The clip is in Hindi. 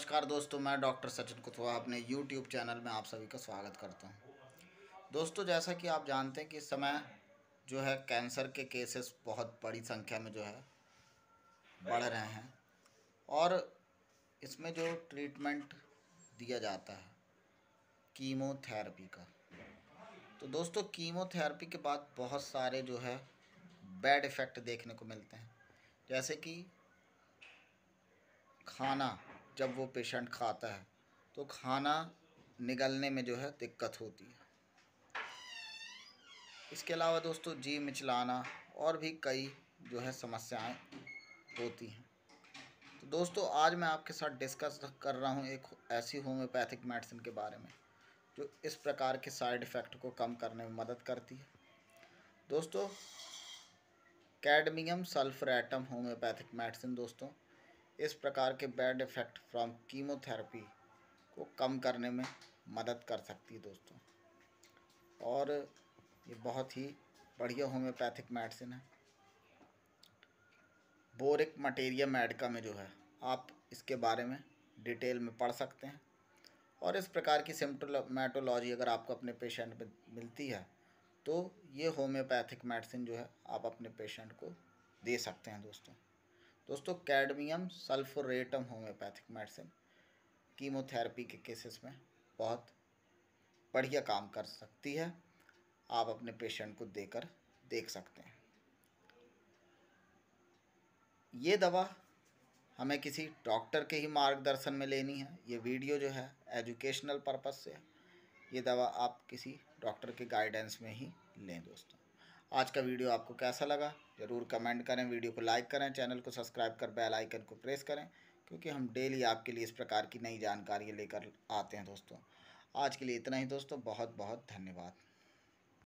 नमस्कार दोस्तों, मैं डॉक्टर सचिन कुथवा अपने यूट्यूब चैनल में आप सभी का स्वागत करता हूँ। दोस्तों, जैसा कि आप जानते हैं कि इस समय जो है कैंसर के केसेस बहुत बड़ी संख्या में जो है बढ़ रहे हैं और इसमें जो ट्रीटमेंट दिया जाता है, कीमोथेरेपी का। तो दोस्तों, कीमोथेरेपी के बाद बहुत सारे जो है बैड इफ़ेक्ट देखने को मिलते हैं। जैसे कि खाना जब वो पेशेंट खाता है तो खाना निगलने में जो है दिक्कत होती है। इसके अलावा दोस्तों, जी मिचलाना और भी कई जो है समस्याएँ होती हैं। तो दोस्तों, आज मैं आपके साथ डिस्कस कर रहा हूँ एक ऐसी होम्योपैथिक मेडिसिन के बारे में, जो इस प्रकार के साइड इफ़ेक्ट को कम करने में मदद करती है। दोस्तों, cadmium sulphur atom homeopathic medicine दोस्तों इस प्रकार के बैड इफ़ेक्ट फ्रॉम कीमोथेरेपी को कम करने में मदद कर सकती है दोस्तों। और ये बहुत ही बढ़िया होम्योपैथिक मेडिसिन है। बोरिक मटेरिया मेडिका में जो है, आप इसके बारे में डिटेल में पढ़ सकते हैं। और इस प्रकार की सिम्टोमेटोलॉजी अगर आपको अपने पेशेंट में मिलती है तो ये होम्योपैथिक मेडिसिन जो है, आप अपने पेशेंट को दे सकते हैं दोस्तों। दोस्तों, cadmium sulphuratum homeopathic medicine, chemotherapy के केसेस में बहुत बढ़िया काम कर सकती है। आप अपने पेशेंट को देकर देख सकते हैं। ये दवा हमें किसी डॉक्टर के ही मार्गदर्शन में लेनी है। ये वीडियो जो है, एजुकेशनल पर्पज़ से ये दवा आप किसी डॉक्टर के गाइडेंस में ही लें दोस्तों। आज का वीडियो आपको कैसा लगा? ज़रूर कमेंट करें, वीडियो को लाइक करें, चैनल को सब्सक्राइब कर बेल आइकन को प्रेस करें, क्योंकि हम डेली आपके लिए इस प्रकार की नई जानकारी लेकर आते हैं दोस्तों। आज के लिए इतना ही दोस्तों बहुत बहुत धन्यवाद।